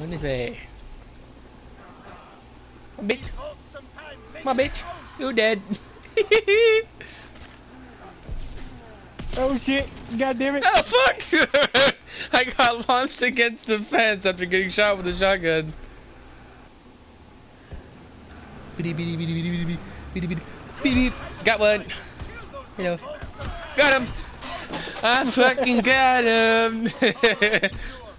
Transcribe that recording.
Winnipeg. My bitch. My bitch. You dead. oh shit. God damn it. Oh fuck. I got launched against the fence after getting shot with a shotgun. Got one. Hello. Got him. I fucking got him.